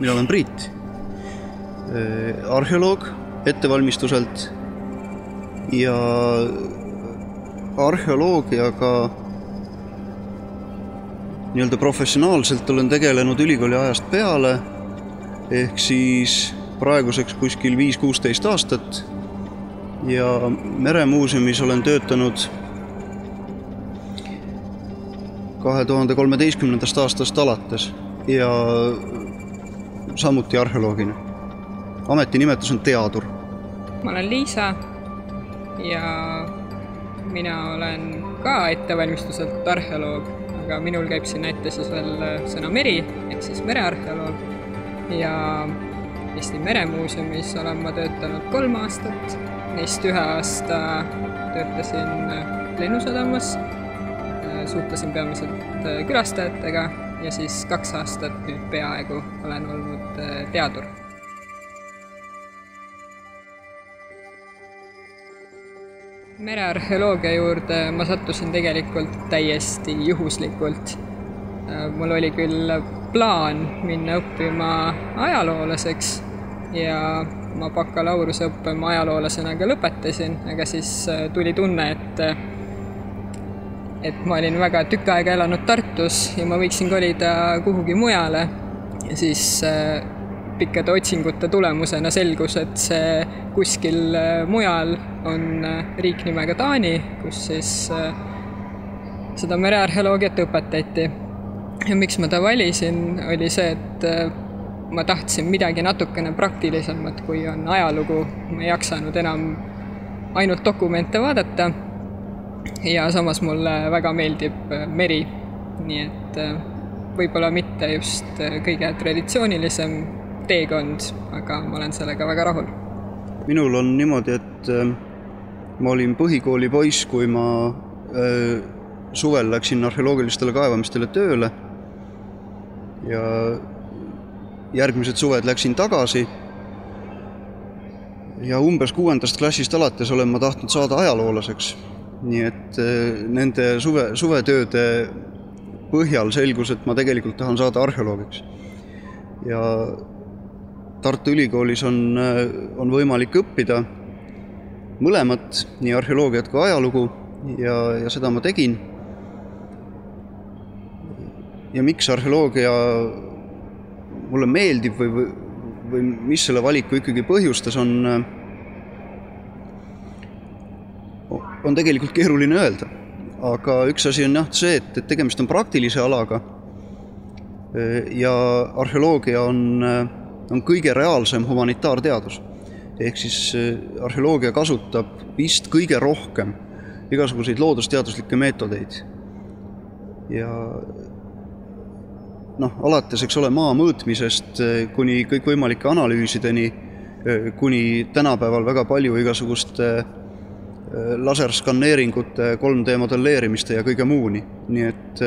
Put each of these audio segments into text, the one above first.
mina olen Priit, arheoloog ettevalmistuselt ja arheoloogiaga nii-öelda professionaalselt olen tegelenud ülikooli ajast peale, ehk siis praeguseks kuskil viis-kuusteist aastat ja Meremuuseumis olen töötanud kahe tuhande kolmeteistkümnendast aastast alates. Ja samuti arheoloogina. ametinimetus on teadur. ma olen Liisa ja mina olen ka ettevalmistuselt arheoloog, aga minul käib sinna ette siis veel sõna meri ehk siis merearheoloog ja Eesti Meremuuseumis olen ma töötanud kolm aastat, neist ühe aasta töötasin Lennusadamas, suhtlesin peamiselt külastajatega ja siis kaks aastat nüüd peaaegu olen olnud teadur merearheoloogia juurde ma sattusin tegelikult täiesti juhuslikult. mul oli küll plaan minna õppima ajaloolaseks ja ma bakalaureuseõppe ma ajaloolasena ka lõpetasin, aga siis tuli tunne, et et ma olin väga tükk aega elanud Tartus ja ma võiksin kolida kuhugi mujale ja siis pikkade otsingute tulemusena selgus, et see kuskil mujal on riik nimega Taani, kus siis seda merearheoloogiat õpetati. ja miks ma ta valisin, oli see, et ma tahtsin midagi natukene praktilisemat, kui on ajalugu. ma ei jaksanud enam ainult dokumente vaadata. Ja samas mulle väga meeldib meri, nii et võib-olla mitte just kõige traditsioonilisem teekond, aga ma olen sellega väga rahul. minul on niimoodi, et ma olin põhikooli poiss, kui ma äh, suvel läksin arheoloogilistele kaevamistele tööle ja järgmised suved läksin tagasi. ja umbes kuuendast klassist alates olen ma tahtnud saada ajaloolaseks. Nii et äh, nende suve, suvetööde põhjal selgus, et ma tegelikult tahan saada arheoloogiks. ja Tartu Ülikoolis on, on võimalik õppida mõlemat, nii arheoloogiat kui ajalugu ja, ja seda ma tegin. ja miks arheoloogia mulle meeldib või, või, või mis selle valiku ikkagi põhjustas, on, on tegelikult keeruline öelda. aga üks asi on jah see, et, et tegemist on praktilise alaga. ja arheoloogia on, on kõige reaalsem humanitaarteadus ehk siis arheoloogia kasutab vist kõige rohkem igasuguseid loodusteaduslikke meetodeid. ja noh, alates, eks ole, maa mõõtmisest kuni kõikvõimalike analüüsideni, kuni tänapäeval väga palju igasuguste laserskanneeringute, 3D modelleerimiste ja kõige muuni, nii et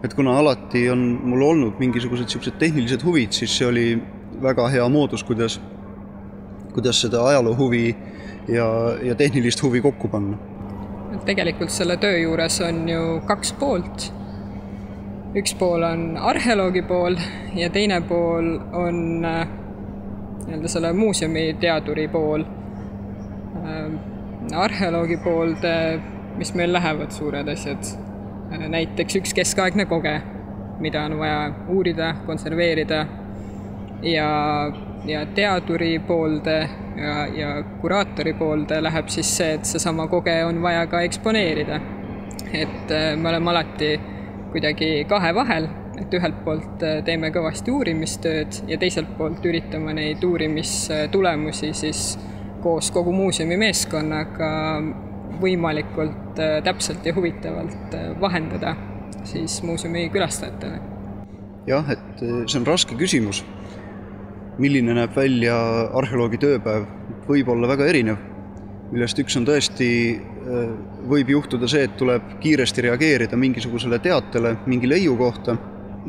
et kuna alati on mul olnud mingisugused niisugused tehnilised huvid, siis see oli väga hea moodus, kuidas kuidas seda ajaloo huvi ja, ja tehnilist huvi kokku panna? tegelikult selle töö juures on ju kaks poolt. üks pool on arheoloogi pool ja teine pool on nii-öelda selle muuseumi teaduri pool. Arheoloogi poolde, mis meil lähevad suured asjad, näiteks üks keskaegne koge, mida on vaja uurida, konserveerida ja ja teaduri poolde ja, ja kuraatori poolde läheb siis see, et seesama koge on vaja ka eksponeerida. et me oleme alati kuidagi kahe vahel, et ühelt poolt teeme kõvasti uurimistööd ja teiselt poolt üritame neid uurimistulemusi siis koos kogu muuseumi meeskonnaga võimalikult täpselt ja huvitavalt vahendada siis muuseumi külastajatele. jah, et see on raske küsimus. Milline näeb välja arheoloogi tööpäev, võib olla väga erinev, millest üks on tõesti, võib juhtuda see, et tuleb kiiresti reageerida mingisugusele teatele mingi leiu kohta,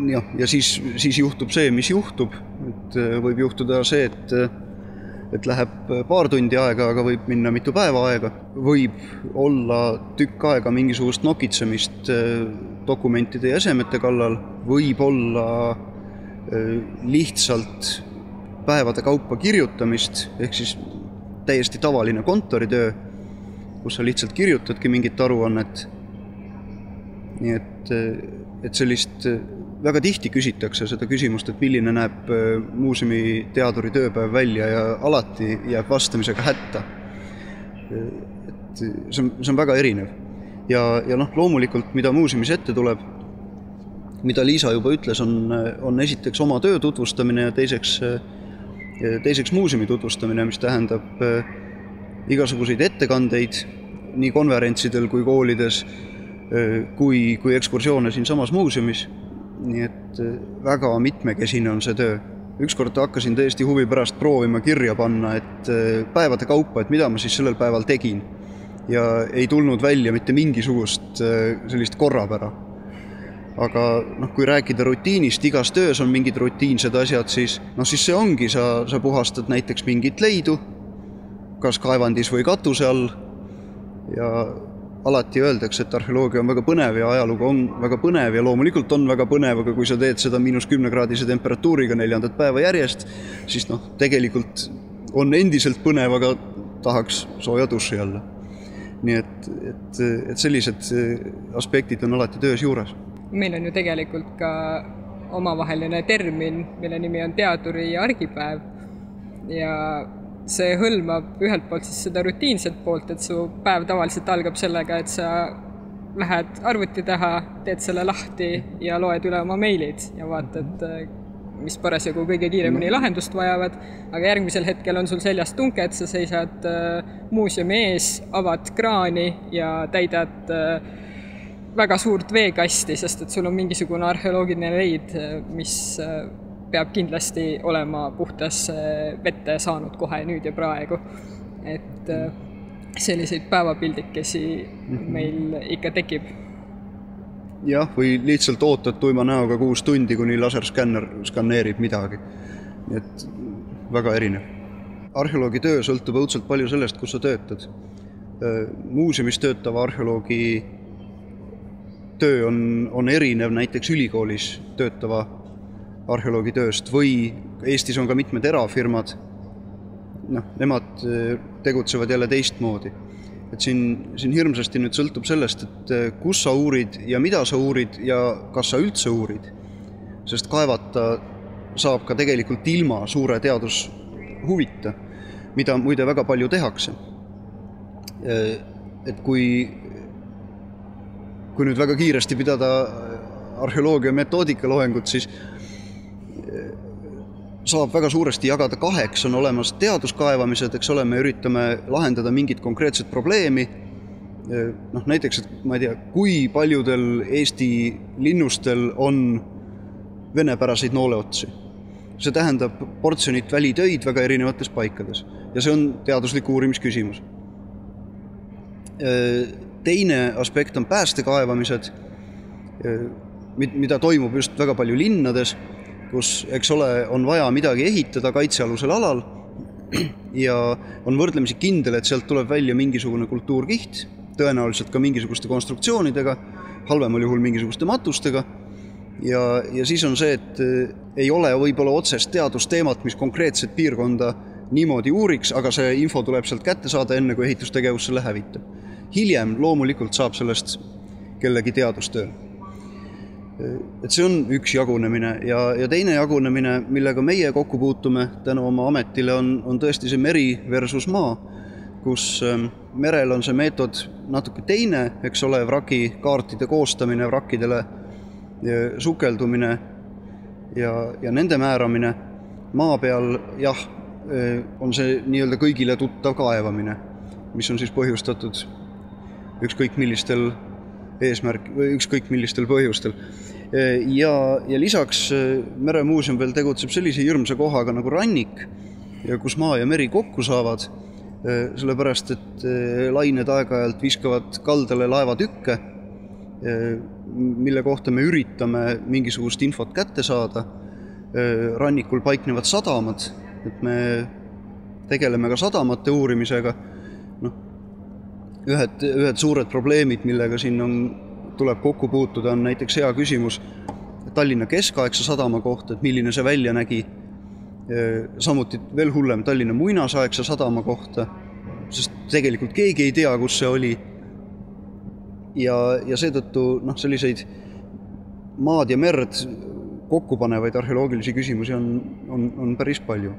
jah, ja siis, siis juhtub see, mis juhtub, et võib juhtuda see, et et läheb paar tundi aega, aga võib minna mitu päeva aega, võib olla tükk aega mingisugust nokitsemist dokumentide ja esemete kallal, võib olla lihtsalt päevade kaupa kirjutamist, ehk siis täiesti tavaline kontoritöö, kus sa lihtsalt kirjutadki mingit aruannet. nii et, et sellist, väga tihti küsitakse seda küsimust, et milline näeb muuseumi teaduri tööpäev välja ja alati jääb vastamisega hätta. et see on, see on väga erinev. ja, ja noh, loomulikult, mida muuseumis ette tuleb, mida Liisa juba ütles, on, on esiteks oma töö tutvustamine ja teiseks teiseks muuseumi tutvustamine, mis tähendab igasuguseid ettekandeid nii konverentsidel kui koolides, kui, kui ekskursioone siinsamas muuseumis. Nii et väga mitmekesine on see töö. ükskord hakkasin täiesti huvi pärast proovima kirja panna, et päevade kaupa, et mida ma siis sellel päeval tegin. ja ei tulnud välja mitte mingisugust sellist korrapära aga noh, kui rääkida rutiinist, igas töös on mingid rutiinsed asjad, siis noh, siis see ongi, sa, sa puhastad näiteks mingit leidu, kas kaevandis või katuse all ja alati öeldakse, et arheoloogia on väga põnev ja ajalugu on väga põnev ja loomulikult on väga põnev, aga kui sa teed seda miinus kümnekraadise temperatuuriga neljandat päeva järjest, siis noh, tegelikult on endiselt põnev, aga tahaks sooja duši alla. nii et, et, et sellised aspektid on alati töös juures meil on ju tegelikult ka omavaheline termin, mille nimi on teaduri argipäev. ja see hõlmab ühelt poolt siis seda rutiinset poolt, et su päev tavaliselt algab sellega, et sa lähed arvuti taha, teed selle lahti ja loed üle oma meilid ja vaatad, mis parasjagu kõige kiiremini lahendust vajavad, aga järgmisel hetkel on sul seljas tunked, sa seisad muuseumi ees, avad kraani ja täidad äh, väga suurt veekasti, sest et sul on mingisugune arheoloogiline leid, mis äh, peab kindlasti olema puhtasse vette saanud kohe nüüd ja praegu. et äh, selliseid päevapildikesi mhm. meil ikka tekib. jah, või lihtsalt ootad tuima näoga kuus tundi, kuni laserskänner skaneerib midagi. et väga erinev. arheoloogi töö sõltub õudselt palju sellest, kus sa töötad. Äh, muuseumis töötava arheoloogi töö on, on erinev näiteks ülikoolis töötava arheoloogi tööst või Eestis on ka mitmed erafirmad, noh, nemad eh, tegutsevad jälle teistmoodi. et siin, siin hirmsasti nüüd sõltub sellest, et eh, kus sa uurid ja mida sa uurid ja kas sa üldse uurid. sest kaevata saab ka tegelikult ilma suure teadushuvita, mida muide väga palju tehakse. Eh, et kui kui nüüd väga kiiresti pidada arheoloogia metoodika loengut, siis saab väga suuresti jagada kaheks, on olemas teaduskaevamised, eks ole, me üritame lahendada mingit konkreetset probleemi, eh, noh näiteks, et ma ei tea, kui paljudel Eesti linnustel on venepäraseid nooleotsi. see tähendab portsjonit välitöid väga erinevates paikades ja see on teaduslik uurimisküsimus. Eh, teine aspekt on päästekaevamised, mida toimub just väga palju linnades, kus, eks ole, on vaja midagi ehitada kaitsealusel alal ja on võrdlemisi kindel, et sealt tuleb välja mingisugune kultuurkiht, tõenäoliselt ka mingisuguste konstruktsioonidega, halvemal juhul mingisuguste matustega, ja, ja siis on see, et eh, ei ole võib-olla otsest teadusteemat, mis konkreetset piirkonda niimoodi uuriks, aga see info tuleb sealt kätte saada, enne kui ehitustegevus selle hävitab hiljem loomulikult saab sellest kellegi teadustöö. Et see on üks jagunemine ja, ja teine jagunemine, millega meie kokku puutume tänu oma ametile, on, on tõesti see meri versus maa, kus ähm, merel on see meetod natuke teine, eks ole, vrakikaartide koostamine, vrakkidele sukeldumine ja, ja nende määramine. maa peal jah, äh, on see nii-öelda kõigile tuttav kaevamine, mis on siis põhjustatud ükskõik millistel eesmärk, või ükskõik millistel põhjustel. ja, ja lisaks äh, Meremuuseum veel tegutseb sellise hirmsa kohaga nagu rannik kus maa ja meri kokku saavad, äh, sellepärast et äh, lained aeg-ajalt viskavad kaldale laevatükke, mille kohta me üritame mingisugust infot kätte saada, rannikul paiknevad sadamad, et me tegeleme ka sadamate uurimisega ühed, ühed suured probleemid, millega siin on, tuleb kokku puutuda, on näiteks hea küsimus, Tallinna keskaegse sadama kohta, et milline see välja nägi, samuti veel hullem Tallinna muinasaegse sadama kohta, sest tegelikult keegi ei tea, kus see oli. ja, ja seetõttu noh, selliseid maad ja merd kokku panevaid arheoloogilisi küsimusi on, on, on päris palju.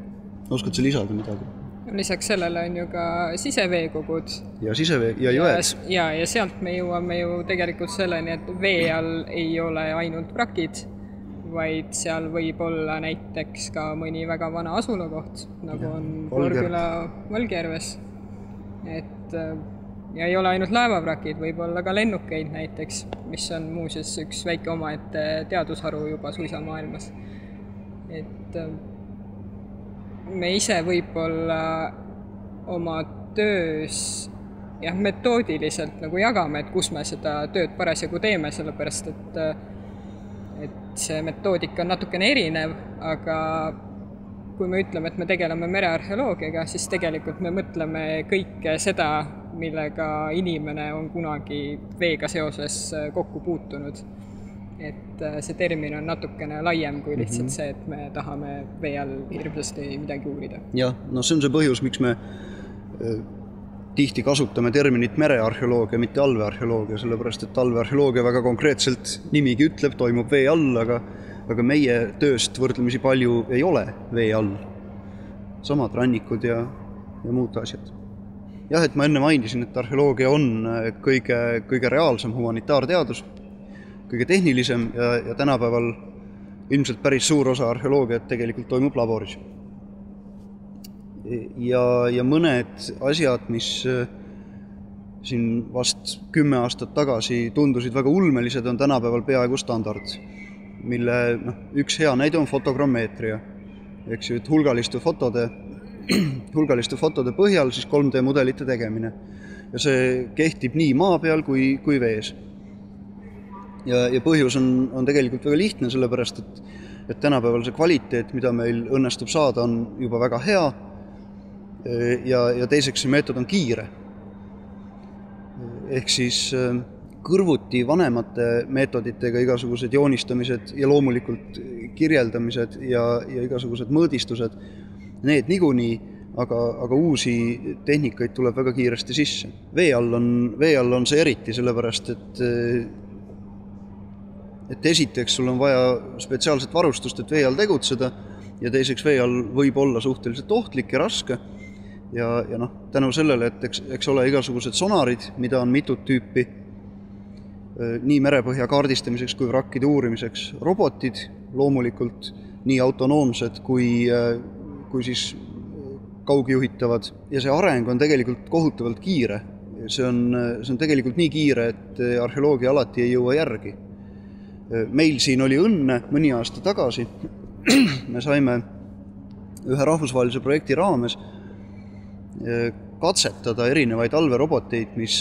oskad sa lisada midagi? Lisaks sellele on ju ka siseveekogud. ja sisevee ja jõed. ja, ja sealt me jõuame ju tegelikult selleni, et vee all ei ole ainult vrakid, vaid seal võib olla näiteks ka mõni väga vana asulakoht, nagu ja, on Koorküla Valgjärves. et ja ei ole ainult laevavrakid, võib olla ka lennukeid näiteks, mis on muuseas üks väike omaette teadusharu juba suisa maailmas. et äh, me ise võib-olla oma töös jah, metoodiliselt nagu jagame, et kus me seda tööd parasjagu teeme, sellepärast et et see metoodika on natukene erinev, aga kui me ütleme, et me tegeleme merearheoloogiaga, siis tegelikult me mõtleme kõike seda, millega inimene on kunagi veega seoses kokku puutunud. Et äh, see termin on natukene laiem kui lihtsalt mm -hmm. see, et me tahame vee all hirmsasti midagi uurida. jah, no see on see põhjus, miks me äh, tihti kasutame terminit merearheoloogia, mitte allveearheoloogia, sellepärast et allveearheoloogia väga konkreetselt nimigi ütleb, toimub vee all, aga aga meie tööst võrdlemisi palju ei ole vee all. samad rannikud ja, ja muud asjad jah, et ma enne mainisin, et arheoloogia on äh, kõige, kõige reaalsem humanitaarteadus, kõige tehnilisem ja, ja tänapäeval ilmselt päris suur osa arheoloogiat tegelikult toimub laboris. ja, ja mõned asjad, mis äh, siin vast kümme aastat tagasi tundusid väga ulmelised, on tänapäeval peaaegu standard. mille noh, üks hea näide on fotogrammeetria, eks ju, et hulgaliste fotode hulgaliste fotode põhjal siis 3D mudelite tegemine. ja see kehtib nii maa peal kui, kui vees. Ja, ja põhjus on, on tegelikult väga lihtne, sellepärast et, et tänapäeval see kvaliteet, mida meil õnnestub saada, on juba väga hea. ja, ja teiseks, see meetod on kiire. ehk siis kõrvuti vanemate meetoditega igasugused joonistamised ja loomulikult kirjeldamised ja, ja igasugused mõõdistused need niikuinii, aga, aga uusi tehnikaid tuleb väga kiiresti sisse. vee all on, vee all on see eriti, sellepärast et et esiteks sul on vaja spetsiaalset varustust, et vee all tegutseda, ja teiseks, vee all võib olla suhteliselt ohtlik ja raske, ja, ja noh, tänu sellele, et eks, eks ole, igasugused sonarid, mida on mitut tüüpi, nii merepõhja kaardistamiseks kui vrakkide uurimiseks, robotid loomulikult, nii autonoomsed kui kui siis kaugjuhitavad ja see areng on tegelikult kohutavalt kiire. see on, see on tegelikult nii kiire, et arheoloogia alati ei jõua järgi. Meil siin oli õnne mõni aasta tagasi, me saime ühe rahvusvahelise projekti raames katsetada erinevaid allveeroboteid, mis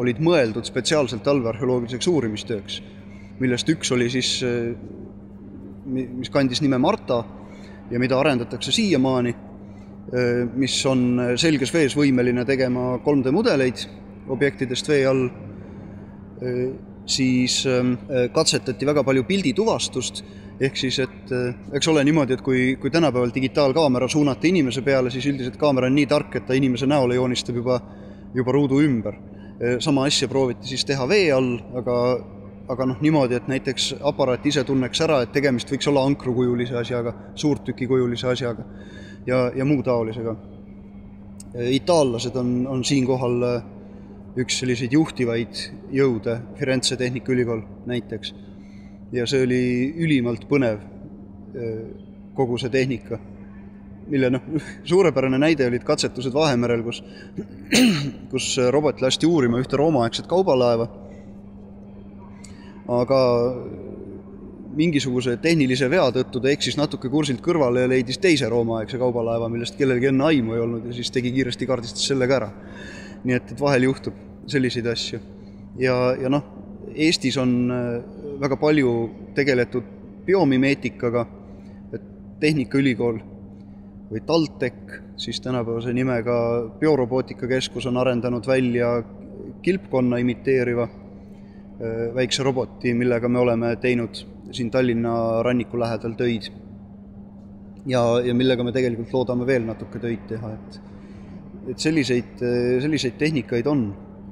olid mõeldud spetsiaalselt allveearheoloogiliseks uurimistööks, millest üks oli siis, mis kandis nime Marta ja mida arendatakse siiamaani, mis on selges vees võimeline tegema 3D mudeleid objektidest vee all, siis katsetati väga palju pildituvastust, ehk siis, et eks ole niimoodi, et kui, kui tänapäeval digitaalkaamera suunata inimese peale, siis üldiselt kaamera on nii tark, et ta inimese näole joonistab juba, juba ruudu ümber. sama asja prooviti siis teha vee all, aga aga noh, niimoodi, et näiteks aparaat ise tunneks ära, et tegemist võiks olla ankrukujulise asjaga, suurtükikujulise asjaga ja, ja muu taolisega. itaallased on, on siinkohal äh, üks selliseid juhtivaid jõude, Firenze Tehnikaülikool näiteks. ja see oli ülimalt põnev, kogu see tehnika, mille noh, suurepärane näide olid katsetused Vahemerel, kus, kus robot lasti uurima ühte Rooma-aegset kaubalaeva aga mingisuguse tehnilise vea tõttu ta eksis natuke kursilt kõrvale ja leidis teise roomaaegse kaubalaeva, millest kellelgi enne aimu ei olnud ja siis tegi kiiresti, kaardistas selle ka ära. Nii et, et vahel juhtub selliseid asju. ja, ja noh, Eestis on äh, väga palju tegeletud biomimeetikaga, et Tehnikaülikool või TalTech, siis tänapäevase nimega Biorobootikakeskus on arendanud välja kilpkonna imiteeriva Äh, väikse roboti, millega me oleme teinud siin Tallinna ranniku lähedal töid. ja, ja millega me tegelikult loodame veel natuke töid teha, et et selliseid, selliseid tehnikaid on.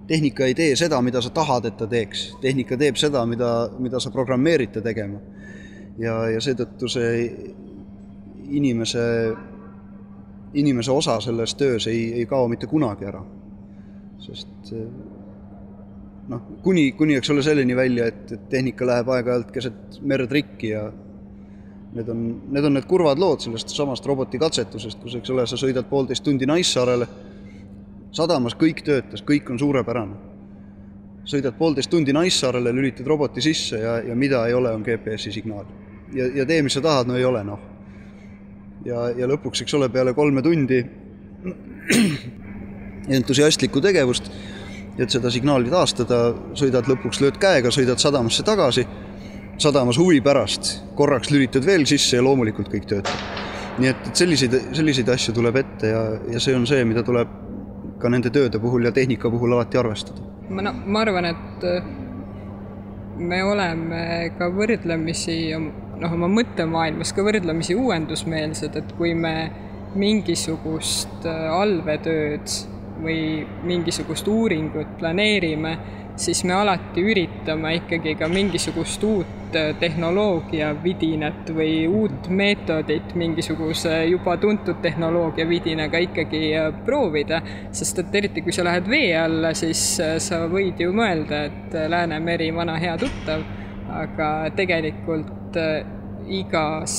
tehnika ei tee seda, mida sa tahad, et ta teeks, tehnika teeb seda, mida, mida sa programmeerid ta tegema. ja, ja seetõttu see inimese, inimese osa selles töös ei, ei kao mitte kunagi ära. sest noh, kuni, kuni eks ole selleni välja, et, et tehnika läheb aeg-ajalt keset merd rikki ja need on, need on need kurvad lood sellest samast robotikatsetusest, kus, eks ole, sa sõidad poolteist tundi Naissaarele, sadamas kõik töötas, kõik on suurepärane. sõidad poolteist tundi Naissaarele, lülitad roboti sisse ja, ja mida ei ole, on GPS-i signaal. ja, ja tee, mis sa tahad, no ei ole, noh. ja, ja lõpuks, eks ole, peale kolme tundi entusiastlikku tegevust, et seda signaali taastada, sõidad lõpuks, lööd käega, sõidad sadamasse tagasi sadamas huvi pärast, korraks lülitad veel sisse ja loomulikult kõik töötab. nii et, et selliseid, selliseid asju tuleb ette ja, ja see on see, mida tuleb ka nende tööde puhul ja tehnika puhul alati arvestada. ma no, ma arvan, et äh, me oleme ka võrdlemisi, noh, oma mõttemaailmas ka võrdlemisi uuendusmeelsed, et kui me mingisugust äh, allveetööd või mingisugust uuringut planeerime, siis me alati üritame ikkagi ka mingisugust uut äh, tehnoloogiavidinat või uut meetodit mingisuguse juba tuntud tehnoloogiavidinaga ikkagi äh, proovida. sest et eriti, kui sa lähed vee alla, siis äh, sa võid ju mõelda, et Läänemeri, vana hea tuttav, aga tegelikult igas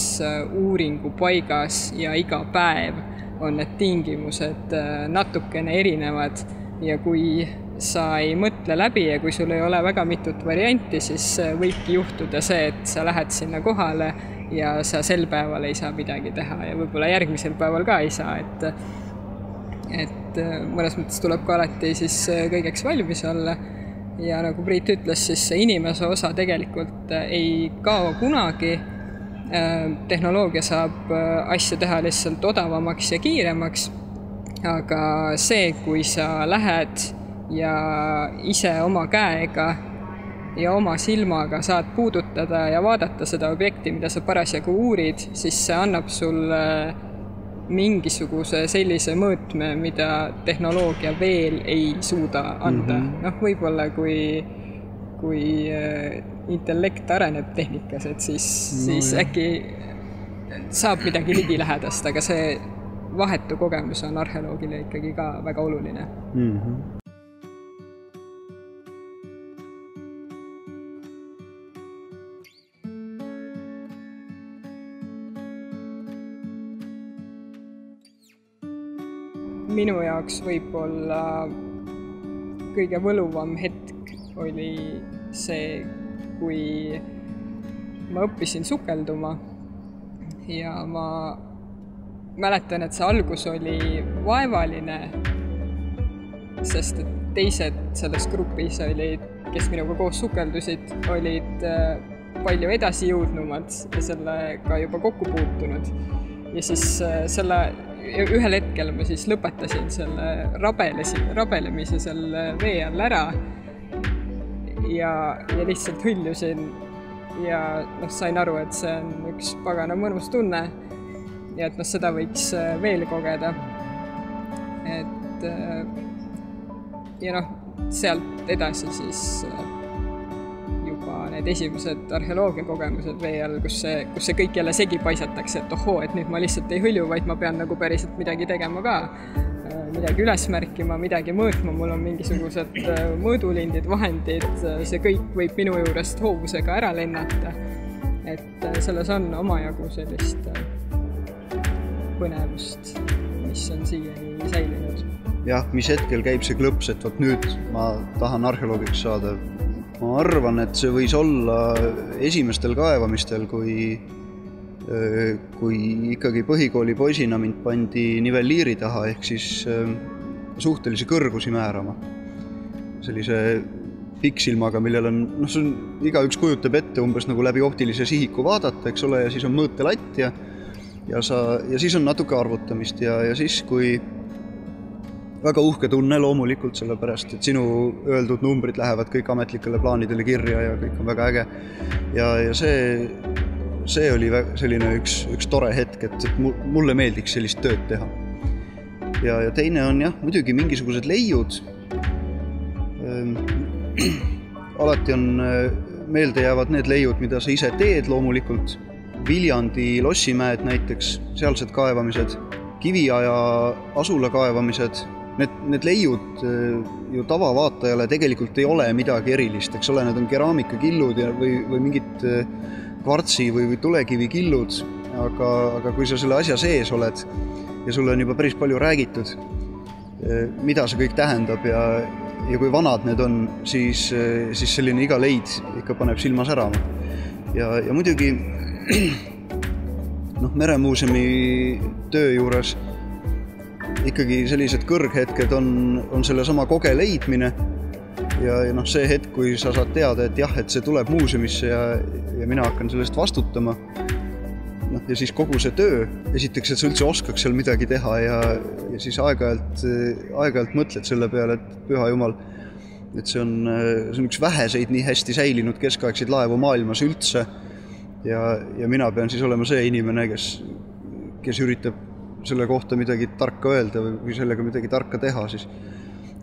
uuringupaigas ja iga päev on need tingimused natukene erinevad ja kui sa ei mõtle läbi ja kui sul ei ole väga mitut varianti, siis äh, võibki juhtuda see, et sa lähed sinna kohale ja sa sel päeval ei saa midagi teha ja võib-olla järgmisel päeval ka ei saa, et et äh, mõnes mõttes tuleb ka alati siis äh, kõigeks valmis olla ja nagu Priit ütles, siis see inimese osa tegelikult ei kao kunagi. tehnoloogia saab asju teha lihtsalt odavamaks ja kiiremaks. Aga see, kui sa lähed ja ise oma käega ja oma silmaga saad puudutada ja vaadata seda objekti, mida sa parasjagu uurid, siis see annab sulle mingisuguse sellise mõõtme, mida tehnoloogia veel ei suuda anda mm -hmm.. noh, võib-olla kui, kui äh, intellekt areneb tehnikas, et siis no,, siis jah. äkki saab midagi ligilähedast, aga see vahetu kogemus on arheoloogile ikkagi ka väga oluline mm. -hmm minu jaoks võib-olla kõige võluvam hetk oli see, kui ma õppisin sukelduma ja ma mäletan, et see algus oli vaevaline, sest et teised selles grupis olid, kes minuga koos sukeldusid, olid äh, palju edasijõudnumad ja sellega juba kokku puutunud. ja siis äh, selle ühel hetkel ma siis lõpetasin selle rabelesi, rabelemise seal vee all ära. ja, ja lihtsalt hõljusin ja noh, sain aru, et see on üks pagana mõnus tunne. Ja et noh, seda võiks äh, veel kogeda. et äh, ja noh, sealt edasi siis äh, need esimesed arheoloogiakogemused vee all, kus see, kus see kõik jälle segi paisatakse, et ohoo, et nüüd ma lihtsalt ei hõlju, vaid ma pean nagu päriselt midagi tegema ka. Midagi üles märkima, midagi mõõtma, mul on mingisugused mõõdulindid, vahendid, see kõik võib minu juurest hoovusega ära lennata. et selles on omajagu sellist põnevust, mis on siiani säilinud jah, mis hetkel käib see klõps, et vot nüüd ma tahan arheoloogiks saada, ma arvan, et see võis olla esimestel kaevamistel, kui, kui ikkagi põhikooli poisina mind pandi nivelliiri taha, ehk siis suhtelisi kõrgusi määrama. sellise pikksilmaga, millel on, noh, see on, igaüks kujutab ette umbes nagu läbi optilise sihiku vaadata, eks ole, ja siis on mõõtelatt ja ja sa, ja siis on natuke arvutamist ja, ja siis, kui väga uhke tunne loomulikult, sellepärast et sinu öeldud numbrid lähevad kõik ametlikele plaanidele kirja ja kõik on väga äge. ja, ja see, see oli selline üks, üks tore hetk, et, et mulle meeldiks sellist tööd teha. ja, ja teine on jah, muidugi mingisugused leiud. Ehm, alati on äh, meeldejäävad need leiud, mida sa ise teed loomulikult. Viljandi lossimäed näiteks, sealsed kaevamised, Kiviaja asula kaevamised need, need leiud äh, ju tavavaatajale tegelikult ei ole midagi erilist, eks ole, need on keraamikakillud ja, või, või mingid äh, kvartsi või, või tulekivikillud, aga, aga kui sa selle asja sees oled ja sulle on juba päris palju räägitud, äh, mida see kõik tähendab ja, ja kui vanad need on, siis, siis selline iga leid ikka paneb silma särama. ja, ja muidugi noh, Meremuuseumi töö juures ikkagi sellised kõrghetked on, on sellesama koge leidmine. Ja, ja noh, see hetk, kui sa saad teada, et jah, et see tuleb muuseumisse ja, ja mina hakkan selle eest vastutama, noh, ja siis kogu see töö, esiteks, et sa üldse oskaks seal midagi teha ja, ja siis aeg-ajalt, aeg-ajalt mõtled selle peale, et püha jumal, et see on, see on üks väheseid nii hästi säilinud keskaegseid laevu maailmas üldse ja, ja mina pean siis olema see inimene, kes, kes üritab selle kohta midagi tarka öelda või, või sellega midagi tarka teha, siis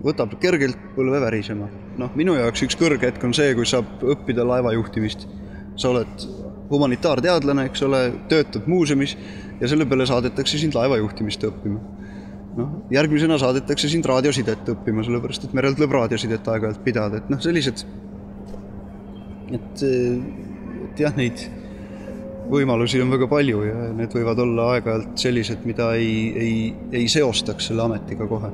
võtab kergelt põlve värisema. noh, minu jaoks üks kõrghetk on see, kui saab õppida laevajuhtimist. sa oled humanitaarteadlane, eks ole, töötad muuseumis ja selle peale saadetakse sind laevajuhtimist õppima. noh, järgmisena saadetakse sind raadiosidet õppima, sellepärast et merel tuleb raadiosidet aeg-ajalt pidada, et noh, sellised, et, et jah, neid võimalusi on väga palju ja need võivad olla aeg-ajalt sellised, mida ei, ei, ei seostaks selle ametiga kohe.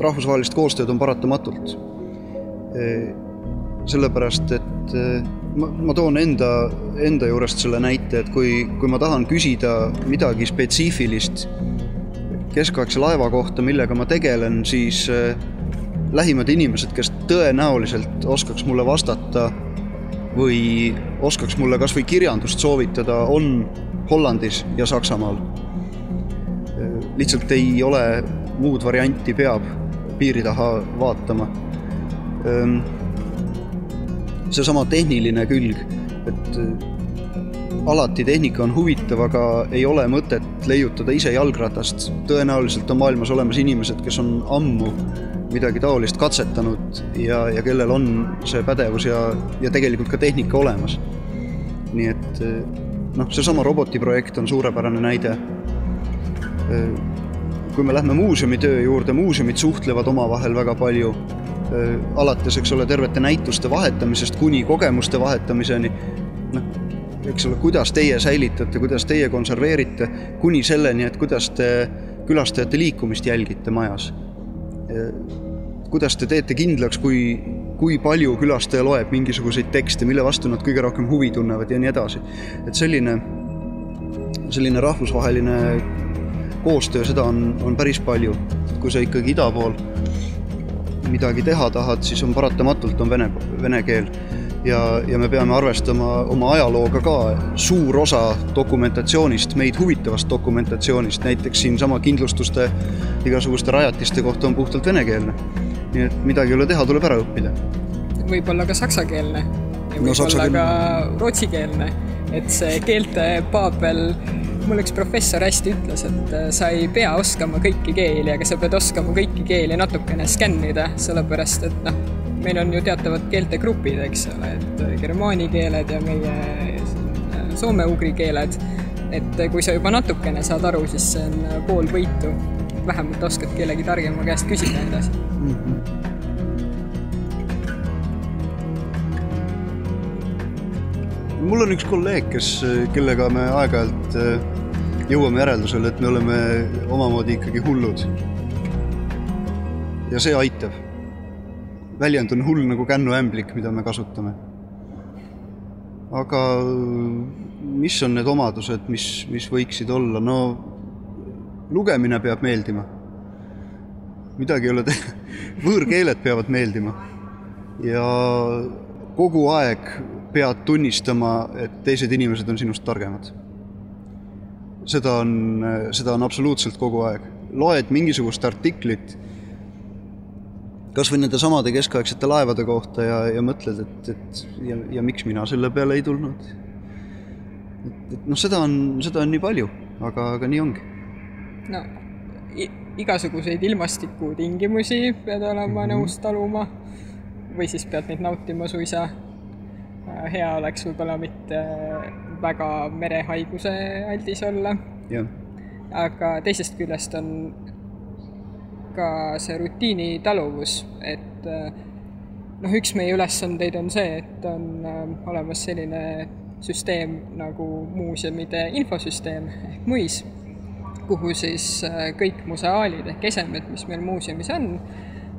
rahvusvahelist koostööd on paratamatult. E, sellepärast, et e, ma, ma toon enda, enda juurest selle näite, et kui, kui ma tahan küsida midagi spetsiifilist keskaegse laeva kohta, millega ma tegelen, siis äh, lähimad inimesed, kes tõenäoliselt oskaks mulle vastata või oskaks mulle kas või kirjandust soovitada, on Hollandis ja Saksamaal. Äh, lihtsalt ei ole muud varianti, peab piiri taha vaatama. Ähm, seesama tehniline külg, et äh, alati tehnika on huvitav, aga ei ole mõtet leiutada ise jalgratast. tõenäoliselt on maailmas olemas inimesed, kes on ammu midagi taolist katsetanud ja, ja kellel on see pädevus ja, ja tegelikult ka tehnika olemas. nii et noh, seesama robotiprojekt on suurepärane näide. kui me lähme muuseumitöö juurde, muuseumid suhtlevad omavahel väga palju alates, eks ole, tervete näituste vahetamisest kuni kogemuste vahetamiseni. Eks ole, kuidas teie säilitate, kuidas teie konserveerite, kuni selleni, et kuidas te külastajate liikumist jälgite majas. kuidas te teete kindlaks, kui, kui palju külastaja loeb mingisuguseid tekste, mille vastu nad kõige rohkem huvi tunnevad ja nii edasi. et selline, selline rahvusvaheline koostöö, seda on, on päris palju. kui sa ikkagi ida pool midagi teha tahad, siis on paratamatult on vene, vene keel ja, ja me peame arvestama oma ajalooga ka. suur osa dokumentatsioonist, meid huvitavast dokumentatsioonist, näiteks siinsama kindlustuste, igasuguste rajatiste kohta on puhtalt venekeelne. nii et midagi ei ole teha, tuleb ära õppida. võib-olla ka saksakeelne ja võib-olla no, ka rootsikeelne, et see keelte paabel mul üks professor hästi ütles, et äh, sa ei pea oskama kõiki keeli, aga sa pead oskama kõiki keeli natukene skännida, sellepärast et noh, meil on ju teatavad keeltegrupid, eks ole, et germaani keeled ja meie äh, soome-ugri keeled. et kui sa juba natukene saad aru, siis see on äh, pool võitu. vähemalt oskad kellegi targema käest küsida edasi mm. -hmm. mul on üks kolleeg, kes, kellega me aeg-ajalt äh, jõuame järeldusele, et me oleme omamoodi ikkagi hullud. ja see aitab väljend on hull nagu kännuämblik, mida me kasutame. aga mis on need omadused, mis, mis võiksid olla, no lugemine peab meeldima. midagi ei ole teha, võõrkeeled peavad meeldima. ja kogu aeg pead tunnistama, et teised inimesed on sinust targemad. seda on, seda on absoluutselt kogu aeg. loed mingisugust artiklit, kas või nende samade keskaegsete laevade kohta ja, ja mõtled, et, et ja, ja miks mina selle peale ei tulnud. et, et noh, seda on, seda on nii palju, aga, aga nii ongi. no igasuguseid ilmastikutingimusi pead olema mm -hmm. nõus taluma või siis pead neid nautima suisa. Äh, hea oleks võib-olla mitte väga merehaiguse aldis olla. aga teisest küljest on ka see rutiini taluvus, et äh, noh, üks meie ülesandeid on see, et on äh, olemas selline süsteem nagu muuseumide infosüsteem ehk MUIS kuhu siis äh, kõik museaalid ehk esemed, mis meil muuseumis on,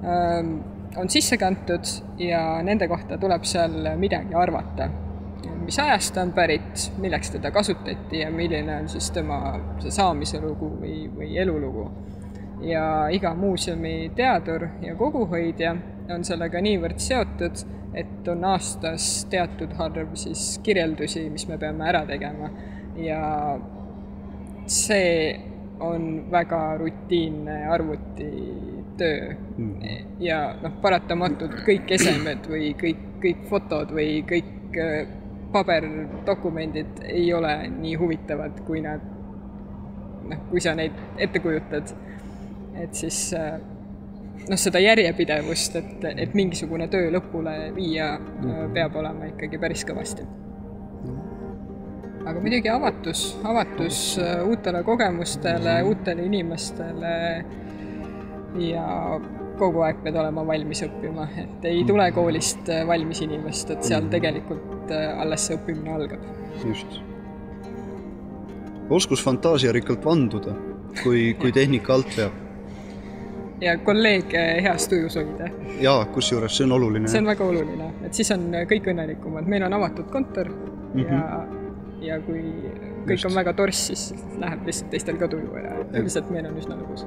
ähm, on sisse kantud ja nende kohta tuleb seal midagi arvata. mis ajast ta on pärit, milleks teda kasutati ja milline on siis tema see saamise lugu või, või elulugu. Ja iga muuseumi teadur ja koguhoidja on sellega niivõrd seotud, et on aastas teatud arv siis kirjeldusi, mis me peame ära tegema ja see on väga rutiinne arvutitöö mm. ja noh, paratamatult kõik esemed või kõik, kõik fotod või kõik äh, paberdokumendid ei ole nii huvitavad, kui nad noh, kui sa neid ette kujutad. Et siis äh, noh, seda järjepidevust, et, et mingisugune töö lõpule viia mm. peab olema ikkagi päris kõvasti aga muidugi avatus, avatus äh, uutele kogemustele, uutele inimestele ja kogu aeg pead olema valmis õppima, et ei tule koolist äh, valmis inimest, et seal tegelikult äh, alles see õppimine algab. just. oskus fantaasiarikkalt vanduda, kui, kui tehnika alt veab. Ja kolleege heas tujus hoida. jaa, kusjuures see on oluline. see on väga oluline, et siis on kõik õnnelikumad, meil on avatud kontor mm -hmm. ja ja kui kõik Just. on väga torss, siis läheb lihtsalt teistel ka tuju ja üldiselt meil on üsna lõbus